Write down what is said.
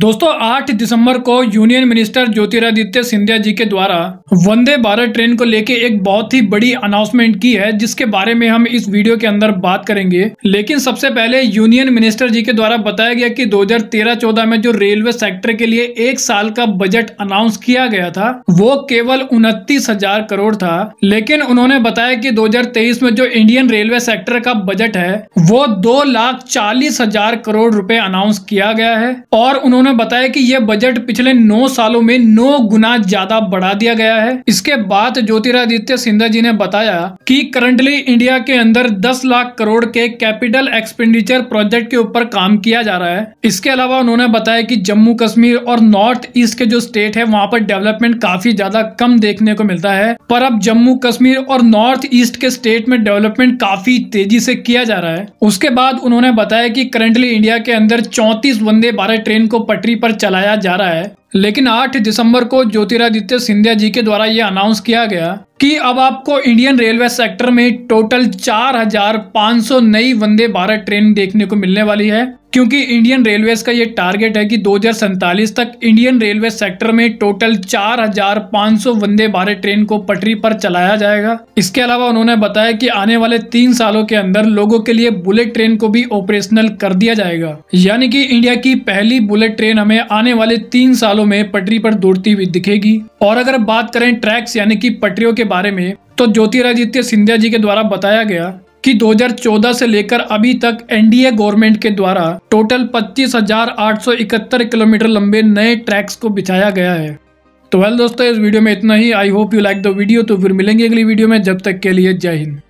दोस्तों 8 दिसंबर को यूनियन मिनिस्टर ज्योतिरादित्य सिंधिया जी के द्वारा वंदे भारत ट्रेन को लेके एक बहुत ही बड़ी अनाउंसमेंट की है, जिसके बारे में हम इस वीडियो के अंदर बात करेंगे। लेकिन सबसे पहले यूनियन मिनिस्टर जी के द्वारा बताया गया कि 2013-14 में जो रेलवे सेक्टर के लिए एक साल का बजट अनाउंस किया गया था, वो केवल उनतीस करोड़ था। लेकिन उन्होंने बताया की दो में जो इंडियन रेलवे सेक्टर का बजट है, वो दो करोड़ रूपए अनाउंस किया गया है और उन्होंने उन्होंने बताया कि यह बजट पिछले नौ सालों में नौ गुना ज़्यादा बढ़ा दिया गया है। इसके बाद ज्योतिरादित्य सिंधिया जी ने बताया कि करंटली इंडिया के अंदर 10 लाख करोड़ के कैपिटल एक्सपेंडिचर प्रोजेक्ट के ऊपर काम किया जा रहा है। इसके अलावा उन्होंने बताया कि जम्मू कश्मीर और नॉर्थ ईस्ट के जो स्टेट है, वहाँ पर डेवलपमेंट काफ़ी ज़्यादा कम देखने को मिलता है। पर अब जम्मू कश्मीर और नॉर्थ ईस्ट के स्टेट में डेवलपमेंट काफ़ी तेज़ी से किया जा रहा है। उसके बाद उन्होंने बताया कि करंटली इंडिया के अंदर चौतीस वंदे भारत ट्रेन को पटरी पर चलाया जा रहा है। लेकिन 8 दिसंबर को ज्योतिरादित्य सिंधिया जी के द्वारा यह अनाउंस किया गया कि अब आपको इंडियन रेलवे सेक्टर में टोटल 4,500 नई वंदे भारत ट्रेन देखने को मिलने वाली है क्योंकि इंडियन रेलवे का ये टारगेट है कि दो तक इंडियन रेलवे सेक्टर में टोटल 4,500 वंदे भारत ट्रेन को पटरी पर चलाया जाएगा। इसके अलावा उन्होंने बताया कि आने वाले तीन सालों के अंदर लोगों के लिए बुलेट ट्रेन को भी ऑपरेशनल कर दिया जाएगा। यानी कि इंडिया की पहली बुलेट ट्रेन हमें आने वाले तीन सालों में पटरी पर दौड़ती हुई दिखेगी। और अगर बात करें ट्रैक्स यानी कि पटरियों के बारे में तो ज्योतिरादित्य सिंधिया जी के द्वारा बताया गया कि 2014 से लेकर अभी तक एनडीए गवर्नमेंट के द्वारा टोटल 25,871 किलोमीटर लंबे नए ट्रैक्स को बिछाया गया है। तो वेल दोस्तों इस वीडियो में इतना ही। I hope you like the video तो फिर मिलेंगे अगली वीडियो में। जब तक के लिए जय हिंद।